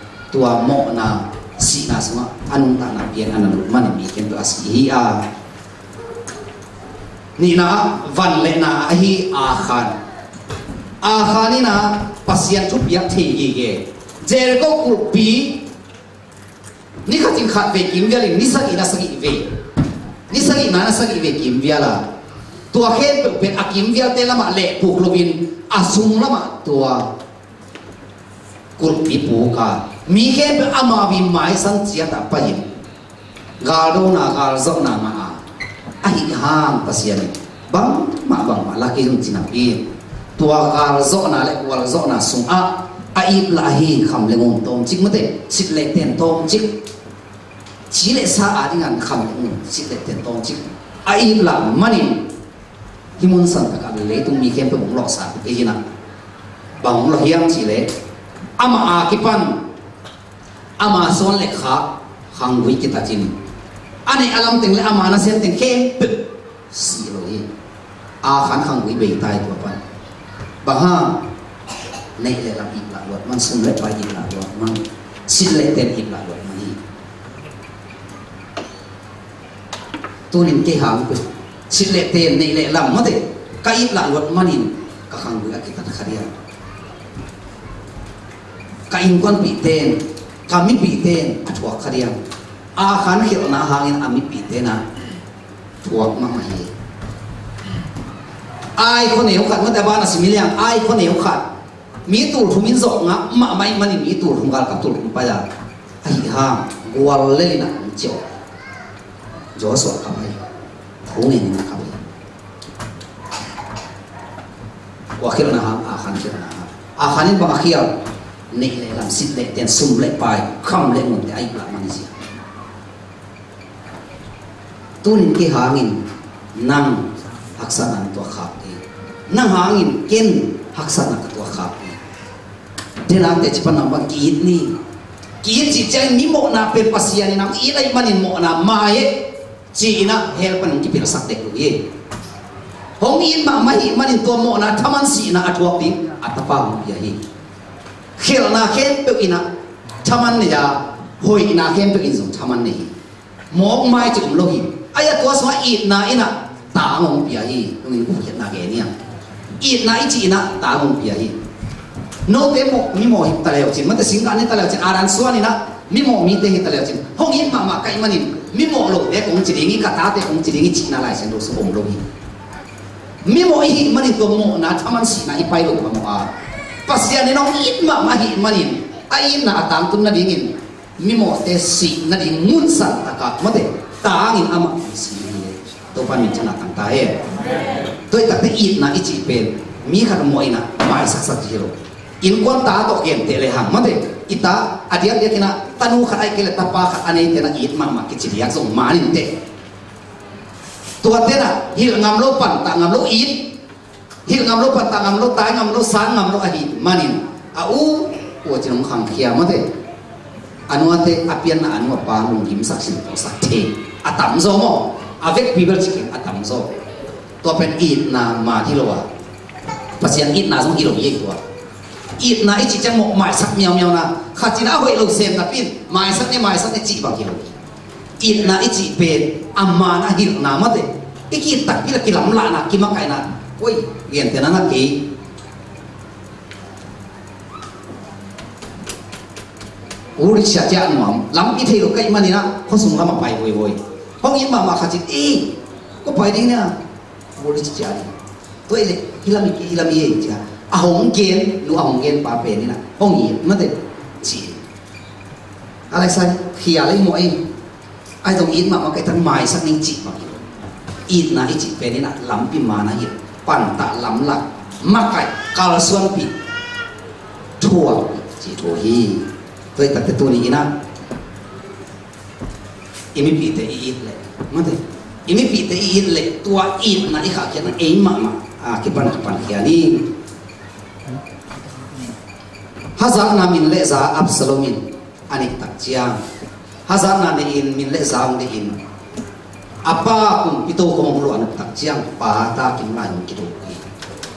tua mo na si na sama anong tanang anu anan man ni ken to as a ni na van le na hi akhan ni na pasien tu yak thei ye ge. Jer ko kulpi ni khatin khat ve kim gali ni sagi na sagi ve. Ni sagi na na sagi ve kim viala tua khen pe pen akim vya te lama le puklovin asung lama tua. Kurpi puka mi ke be ama vi mai san chia ta pa yin ga do na ga zo na ma a. Hi hang ta sia ni. Bang, ma bang ma la ke hung chin pi. Tua ga zo na le, wal zo na sung a. A i la hi kham le ngom tom chik mate chik le ten tom chik. Chỉ lệ sa à đi ngàn khăm chỉ lệ tiền tông chỉ ai làm mani khi muốn sang tất cả lệ tung mi khen phải bóng lọ sa cái gì nào bóng lọ hiang chỉ lệ ama a kipan ama son le kha hang wi kita chin ani alam ting le amana sen ting ke si lo hi a khan hang wi be tai to pan. Ba ha, nei le lam ik la lot man sun le pa ik la lot man. Sin le ten ik la lot man hi. Tunin ke ha ku si le ten, nei le lam mate ka ip la lot man in. Ka khang wi kita kharia ka in kon pi ten kami piten tuak kariang akan kira na hangin kami piten na tuak mamahi ai ko ne ukat mata bana similiang ai ko ne ukat. Mi tur thumin zo nga ma mai mani mi tur thum gal kap pa ya ai ha gwal lelina jo jo so ka mai thu ne ka mai wakil na ha akan kira na akan in ba akhir นี่เลยลำสิทธิ์เล็กเตียนซุ่มเล็กไปข้ามเล็กหมดไอ้ปลามันเสียตุนกี่หางินนั่งหักสนันตัวขาดเองนั่งหางินเก่นหักสนันตัวขาดเองเดี๋ยวเราแต่จะพนันว่ากีดนี่กีดจิตใจมีโมนาเป็นภาษีนี่นังอีไรมันินโมนามาเอจีนะเฮลปันกิเปลสักเด็กลุยหงอินมาไม่มันี่ตัวโมนาทามันสีนะอัดวปิอัตภาปามุยาฮี 去了那去不去了，他们那家会那去不轻松，他们那去。莫买就容易，哎呀，昨晚一那那打蒙皮啊，伊用伊哭去那干呢，一那伊只那打蒙皮啊，弄得莫咪莫去打来要钱，莫得辛苦啊，那打来要钱，阿兰说呢，那咪莫咪得去打来要钱，哄伊妈妈开么呢，咪莫容易，哎，工资低，工资低，只那来钱，都是不容易。咪莫伊么呢，从莫那他们只那一百多他妈。Pasya ne nong it ma ma hi manin ai na tam tun na dingin. Mi mo te si na ding mun san ta ka ma te ta ngin ama. Si to pa min chana tang ta he to ta te it na ichi pen mi kha mo ina mai sak sak jiro. In kon ta to ken te le hang ma te ita adiak dia kena tanu khat ai kele tapa khat ane tena it ma ma kichi yak song manin te tua tena hil ngam lo pan ta ngam lo it hil ngam lo patang ngam lo tai ngam lo san ngam lo ahi manin au o jinong khang khia ma te anwa te apian na anwa pa lung gim sak sin po sak te atam zo mo avek people chicken atam zo to pen it na ma thi lo wa pasian it na zong ilo ye to it na ichi chang mo mai sak miao miao na kha chin a hoi lo sem na pin mai sak ne mai sak ne chi bang ki lo it na ichi pe amma na hil na ma te iki tak pila kilam la na ki ma kai na Uy, bien, tenés aquí. Uri xia chia ngom, lắm ít thì cái mà này nè, có sung lắm mà phải vui vui. Không yên mà mà khát chít, ý, có phải đấy nè, Uri xia đi. Tôi là hilam hilam gì chứ? À hồng kiến, lu à hồng kiến bà bè này nè, không yên, mất đấy, chỉ. Alexa, khi à lấy mỗi em, ai dùng yên mà mà cái thân mai sắc nên chị mà ít na ít chị về này nè, lắm bị mà na yên. pan tak lam makai kal suan tua chua chi chua hi ni ina Ini pita ini iit le mate imi pi iit le tua iit na ikha kia na ei ah ma a ke pan ke pan min absalomin anik tak chia hazar min leza undi ang apa kung itu kong bulu anak ng siang pahata kim lain gitu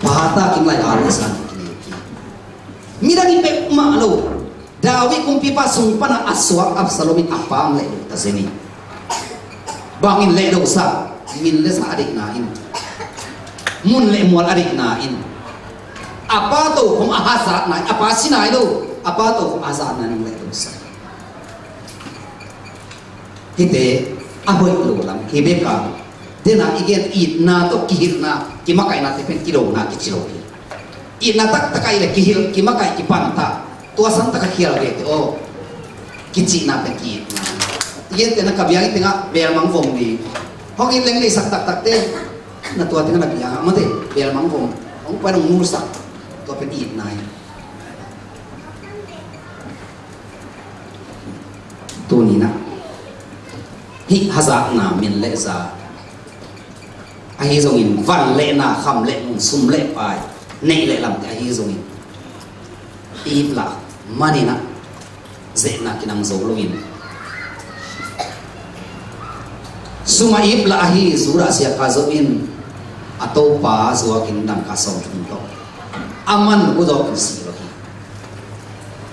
pahata kim lain alasan kini mira ni pek mak dawi kung pipa sumpana aswak absalomi apa ang lek ng sini bangin lek daw sa min sa adik nain. Mun lek mual adik nain. Apa to kung ahasa na, apa sinai do apa to kung ahasa na ng lek daw sa Kite, aboy lo lang ki be ka de na igen it na to kihir na kimakai na te kilo na kichiro it na tak takai le kihir hil ki makai tua ta to san o kichi na pe ki na. Igen te na ka te nga bea mang vong di. Hong in leng ni sak tak tak te na tua te na biang ma te mang vong. Ong pa rong mu sak pen it na e. tu ni hi haza na min lệ za a hi dùng in văn lệ na kham lệ mùng sum lệ bài. Nệ lệ làm cái a hi dùng in ít là mani na dễ na năng dấu lo in suma ip la hi zura sia ka dấu in atau pa zo kin dang ka so chung to aman ko do kin si lo hi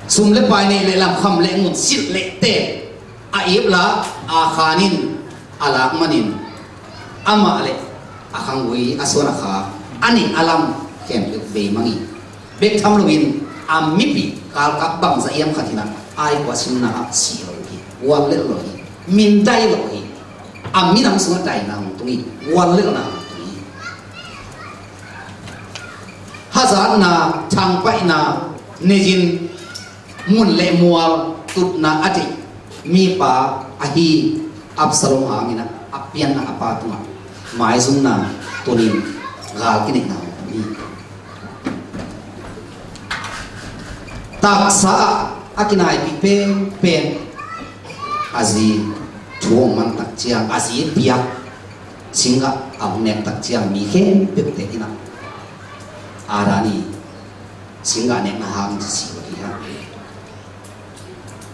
sum lệ bài nệ lệ làm kham lệ mùng sit lệ te a ip la a khanin ala manin ama le a khang wi asona kha ani alam kem be mangi bek tham lo in amipi kal kap bang za yam khatina ai kwa sim na si lo hi wal le lo hi min dai lo hi am mi nam sunga dai na tu hi wal le na tu hi hazan na thang pai na nejin mun le mual tut na ati mi pa ahi absalom hangina apian na apa tu mai zum na tunin gal kinik na mi taksa akinai pi pen pen azi chuông man tak chiang azi pia singa ang nek tak chiang mi khen pe te arani singa nek na hang. si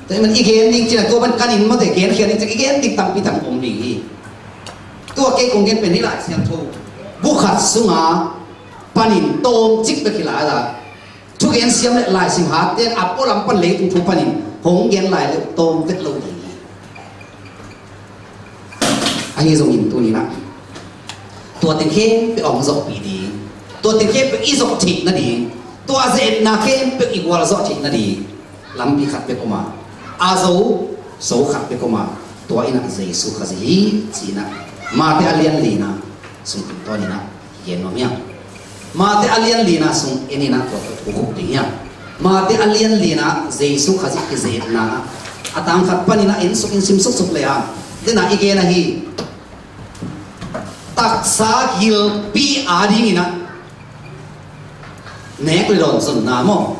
แต่มันอีเกนดิจริงๆตัวมันกันอินมันแต่เกนเขียนจริงๆอีเกนดิตังปีตังผมดีตัวเกงคงเกนเป็นนี่หลายเสียงทูบุขัดสุงาปันินโตมจิกตะกิลายละทุกเกนเสียงหลายสิงหาเตอับโอลัมปันเล็กทุกปันินหงเกนหลายเลยโตมเต็ดลงนี้อันนี้ทรงอินตัวนี้นะตัวติดเข้มไปออกจอกปีดี ตัวติดเข้มไปอีจอกฉีกนั่นเองตัวเซนนาเข้มไปอีกวาลจอกฉีกนั่นเองลำพิขัดไปประมาณ azo so khát pe koma to ina dễ su khát hi chỉ na mà te alian li na. Sung to ni na ye no mia ma te alian li na sung eni na to ko ko ti ya ma te alian li na dễ su khát ki dễ na atang khat pani na in suk in sim suk suk le ya de na ige na hi tak sa hil pi adi ina nek lon sun na mo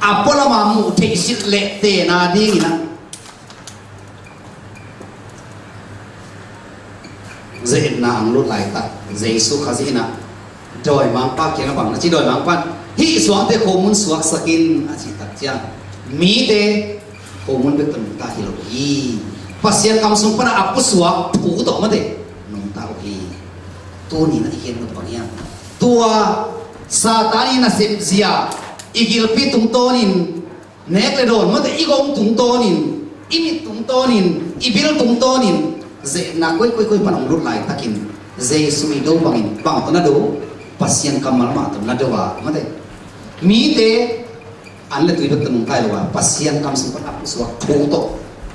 apola ma mu te sit le te na di ina dễ na ang lut lại ta. Dễ su khazi na đòi mang pa kia bằng nó chỉ đòi mang pa hi xuống te khổ muốn xuống sakin a à, chỉ tak cha. Mi te khổ muốn biết tận ta hiểu hi pasien kam sung para apu suak pu to ma de nong ta hi tu ni na hiền no ya tua satani na sep zia igil pi tung tonin nek le don ma de igom um tung tonin imi tung tonin ibil tung tonin ze na koi koi koi panong lut lai takin. Ze sumi do bangin, bang to na do. Pasien kamal ma to na do wa ma de mi te, an le tui tung kai wa. Pasien kam sung pana apu suak thu to.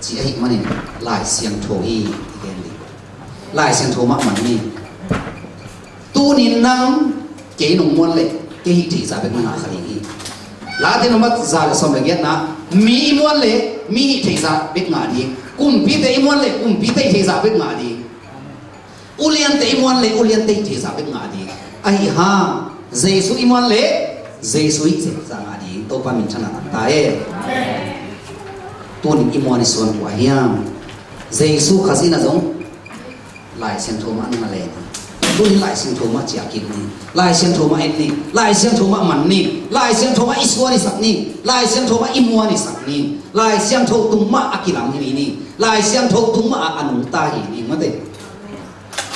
Chỉ ai mà nên lại xiang thổ y igen đi lại xiang thổ mắc mà ni. Tu nín năng kế nông muôn lệ kế hị thị giả bên mà khởi hi lá thế nó mất giả là xong rồi ghét na mi muôn lệ mi hị thị biết ngã đi. Cùng biết thấy muôn lệ, cùng biết thấy thị giả biết ngã đi. Ulian thấy muôn lệ ulian thấy thị giả biết ngã đi. Ai ha dây suy muôn lệ dây suy dây giả ngã đi. Tôi pa mình chana ta ấy tuan imua ni suan wa hiam jesu khazina zong lai sen thoma an lệ. 问你来仙桃嘛吃金你来仙桃嘛一粒来仙桃嘛万粒来仙桃嘛一说你。十粒来仙桃嘛一摸你十赖来仙桃嘛阿给郎给赖来仙桃嘛阿农郎给你嘛对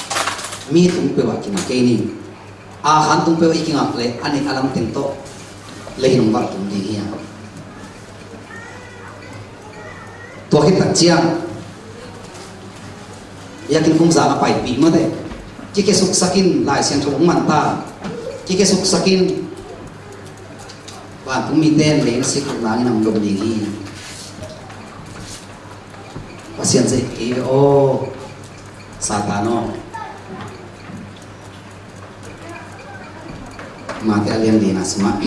阿涵都被我给给你。阿涵都被我一给来阿年阿郎听到雷龙王都没呀多黑打架要听风沙嘛摆比嘛对 Jika suk sakin lai sian tu man ta. Jike suk sakin. Ban tu mi ten leng si khang lang nam lom ding hi pasien se e o satano mate alian dinas nasma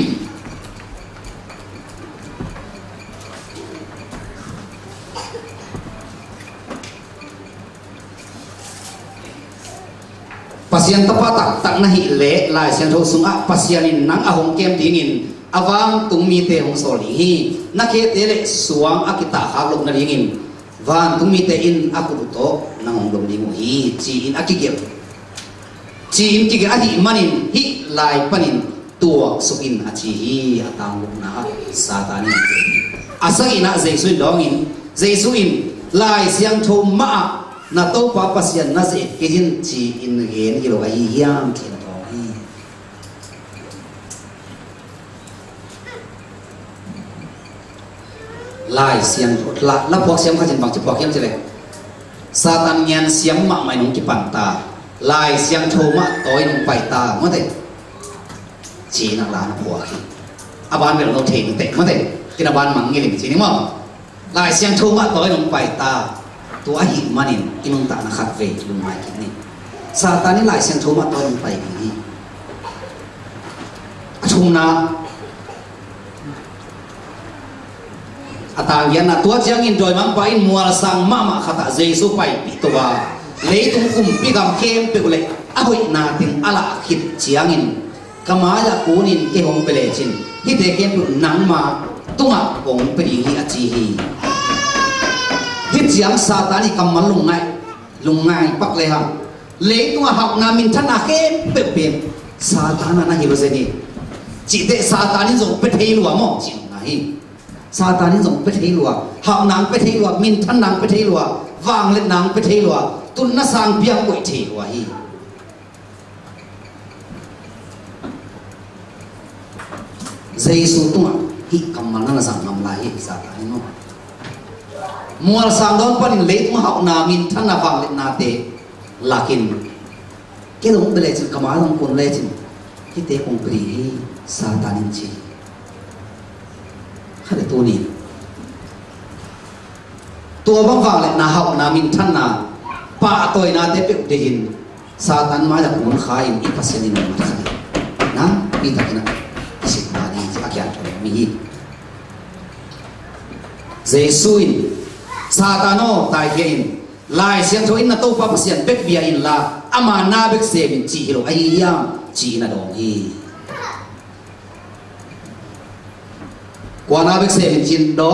pasian tepat tak tak nahi le, lai sian tho sunga. Pasianin nang ahong kem dingin awang tung te hong soli hi. Na ke te le suang akita halok na dingin van tung te in aku buto nang hong dom dingu hi. Chi in akigem chi in kige ahi manin, hi lai panin. Tua sukin achi hi atang lok na satani. Asagi na jesu longin jesu in. Lai siang tho ma na to pa pasian na se kijin chi in gen ki lo ai hiam thi na thong hi. Lai siang la la pok siam kha jin bang chi pok yam chi le. Satan nyan siam ma mai nong ki pan ta. Lai siang tho ma toi nong pai ta, ma de chi na la na pok hi. Aban me lo the ni te, ma de ki na ban mang ngi ling chi ni ma lai siang tho ma toi nong pai ta. ตัวหิมันนี่อินุงตานะขัดเวลุงไม้กินนี่ซาตานี่หลายเสียงโทมาตัวลงไปนี่ชุมนาอาตาเยียนนะตัวเจียงอินโดยมังไปมัวสังมามาขัดเจสุไปปิตัวเลยตุงคุมปีกำเข้มไปกุเลยอาหุยนาติงalaคิดเจียงอินกมาละกูนินเกหงเปเลจินฮิเดเกมนังมาตุงอ่ะกงไปดีฮีอาจีฮี chiang sa ta ni kam man lung ngai lung ngai pak le ha le tu ha na min thana ke pe pe sa ta na na hi ba se ni chỉ để sa ta ni zong pe thei lua mo chỉ na hi sa ta ni zong pe thei lua ha nang pe thei lua min than nang pe thei lua vang le nang pe thei lua tun na sang piang koi thei lua hi Giê-xu tung hi cầm mà nó là rằng ngầm lại hi sa ta ni mo mual sang don panin leit ma hau na min than na wang let na te lakin ke dong bele chin kamal long kun le chin ki te kong pri hi satanin chi. Hade tu ni tua bang wang le na hau na min than na pa toy na te pe de hin satan ma da kun kha in i pasenin ma khai na pi ta na isik ba ni chi akyan mi hi. Jesus satano, tai ke in. Lai siang tho in na to pa pasian bek bia in la ama na bek se min chi hiro ai yam chi na dong hi. Kwa na bek se min chin do,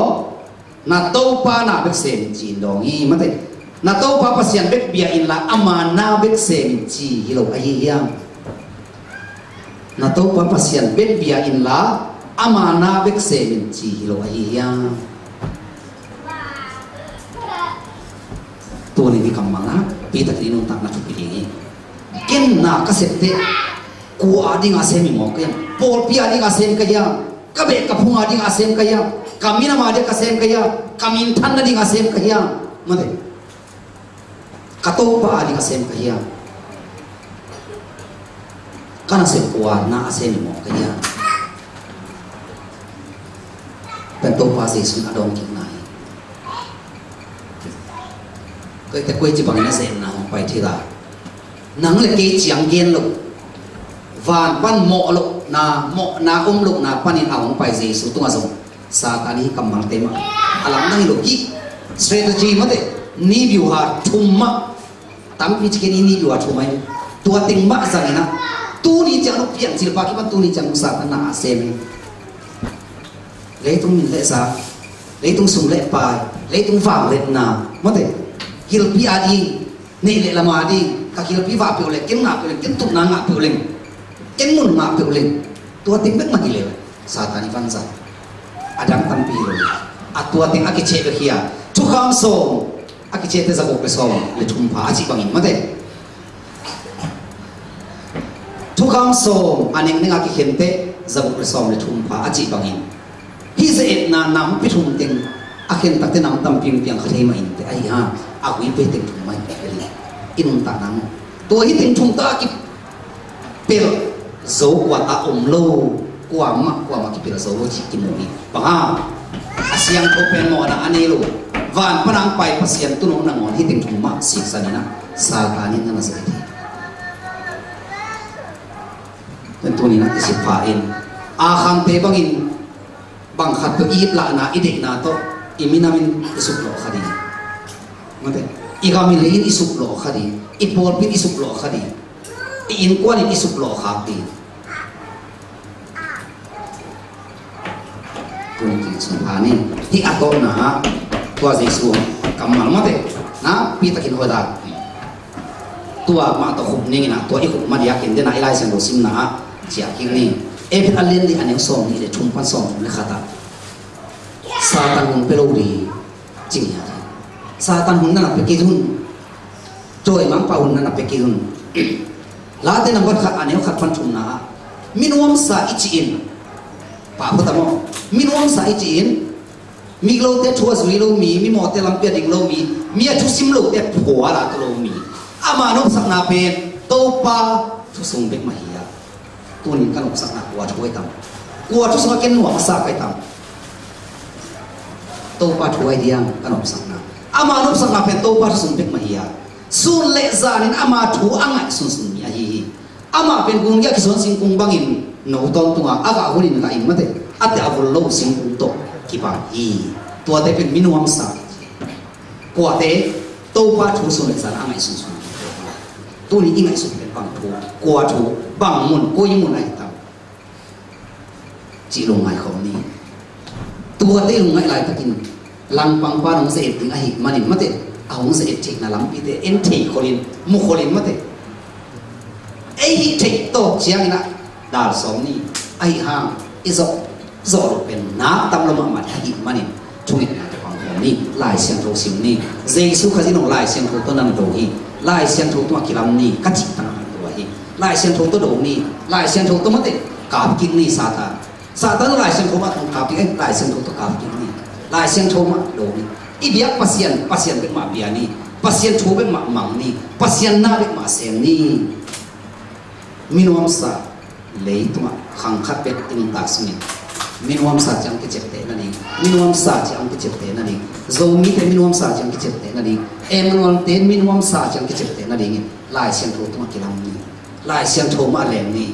na to pa na bek se min chin dong hi. Mate na to pa pasian bek bia in la ama na bek se min chi hiro ai yam. Na to pa pasian bek bia in la ama na bek se min chi hiro ai yam. tuni ni kang mana pita ti nung tak nak piti ken na kasete ku adi nga semi kaya pol pi adi ngasem kaya kabe ka adi nga sem kaya kami na adi ka kaya kami na adi nga sem kaya mate kato pa adi nga sem kaya kana sem kuwa na semi mo kaya Tentu pasti sudah dong kita cái cái quay chỉ bằng nó xem nào phải thì là nắng là cái chiang kiên lục và ban mộ lục na mộ na ôm lục na pan in ảo phải gì số tung azong sa ta đi cầm bằng tema alam nang lục ki strategy mà thế ni view ha thum ma tám pi chicken ni view ha thum mai tua ting ma sang na tu ni chang lục pian sil pa ki ban tu ni chang sa ta na xem lấy tung mình lệ sa lấy tung sùng lệ bài lấy tung vào lệ nào mất đấy hilpi adi nei le lama adi ka hilpi va pe le ken na pe le ken tu na nga pe le ken mun nga pe le tua ting bek ma ki le satani văn za adam tam pi lo a tua ting aki che be hia tu kham so aki che te za ko so le thum pha chi bangin ma de tu kham so aneng ning aki khente za ko pe so le thum pha chi bangin hi ze na nam pi thum ting akin tak tinang tamping piang kasi mainte ay ha ako ipeting tumay pekali inong tanang to hiting chung ta ki pero zo kwa ta umlo kwa ma kwa ma ki pero zo lo chi ki mumi panga asyang ko pen mo na anelo van panang pai pasyan tuno na ngon hiting chung ma siksa nina sa kanin na masakit Tentu ni nak isipain. Akang tebangin bang khat to iit la na ide na to iminamin isuklo ka di. Mate, ikamilihin isuklo ka di. Iporpit isuklo ka di. Iinqualit isuklo ka di. Kunti sumpani. Di ato na tua Jesu kamal mate na pita kinhoda. Tua mata kubning na tua ikut madiakin din na ilay sa dosim na siya kini. Epit alin di aneng som ni de chumpan som ni kata. 사탄 혼 빼로우리 지미야 사탄 혼 나나 뺏기준 조에 망파 혼 나나 뺏기준 라데 남버 카 아니요 카 판춘나 민웜 사 이치인 바보다모 민웜 사 이치인 미글로 때 투어 수리로 미 미모 때 람피아 딩로 미 미야 투심로 때 보아라 그로 미 아마노 상나페 또파 투송 백마히야 또니 간옥 상나 와저 보이담 กลัวทุกสมัยเก่งหนวกสากไปตาม 托巴图伊，他没有参加。阿马努斯卡佩托帕是生病的。苏雷扎尼，阿马图阿奈苏苏尼亚伊。阿马佩库尼亚是圣库邦因。诺坦图阿阿古林拉伊，马德。阿德阿布洛圣库托基巴伊。托阿德佩米努安萨。库阿德托巴图苏雷扎阿马苏苏。托尼伊马苏雷邦图。库阿图邦门库伊莫奈塔。吉隆奈科尼。托阿德隆奈拉伊。lang pang pa nong se ting a hi manin mate a hong se thik na lam pi te en thei kholin mu kholin mate ai hi to chiang na dal som ni ai ha izo zo ro pen na tam lo ma ma hi manin chungit na ta pang ni lai sian ro sim ni jesu khazino lai sian ro to nam do hi lai sian ro to kilam ni ka chi tang do hi lai sian ro to do ni lai sian ro to mate kap kin sa ta sa ta lai sian ro ma thong kap kin lai sian ro to kap kin ลายเสียงโทมาโลนี่อีเบียปัสเซีนปัสเซียนเป็นมาเบียนี่ปัสเซีนโทเป็นมาหมังนี่ปัสเซีนนาเป็นมาเสียงนี่มินวมสะเลยตัวขังคับเป็ดอินตักสมินมินวมสะจังกิเจตเตนั่นเองมินวมสะจังกิเจตเตนั่นเองโจมีเตมินวมสะจังกิเจตเตนั่นเองเอ็มนวมเตมินวมสะจังกิเจตเตนั่นเองลายเสียงโทตัวกิลังนี่ลายเสียงโทมาแหลมนี่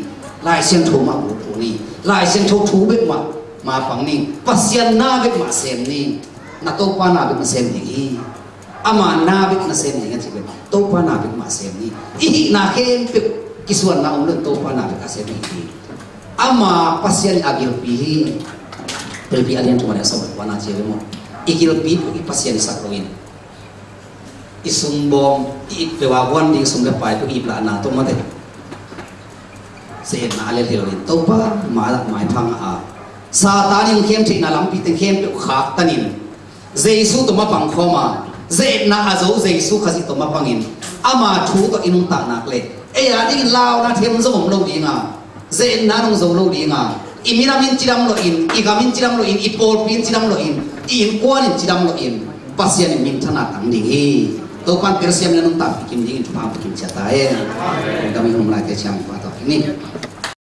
ลายเสียงโทมาหูปูนี่ลายเสียงโททูเป็นมา mapang ni pasyan nabit masem ni. Natupa nabit masem ni. Ama nabit masem ni ngat sibet topa nabit masem ni. Ihi na kempe kisuan na ulo topa nabit masem ni. Ama pasyan agil pihi perpian yang sobat wana cewek mo. Ikil pi pasyan i isumbong iitbewawan di sunggapai tu ibla na to mate sen na alil hilin topa ma mai e phang a sa ta ni khem thi na lam pi te khem pe khak tanin. Jesu to ma pang khoma ze na a zo jesu khasi to ma pangin ama thu to inung ta nak le. E ya di lao na them zo mom lo di nga. Ze na nong zo lo di nga. I imina min chiram lo in. I ga min chiram lo in. I ipol pin chiram lo in. I in kwan in chiram lo in. Pasian min thana tang ding hi. To pan persiam na nong ta kim ding chu pa kim cha ta e kami hum la ke cham pa to. Ni.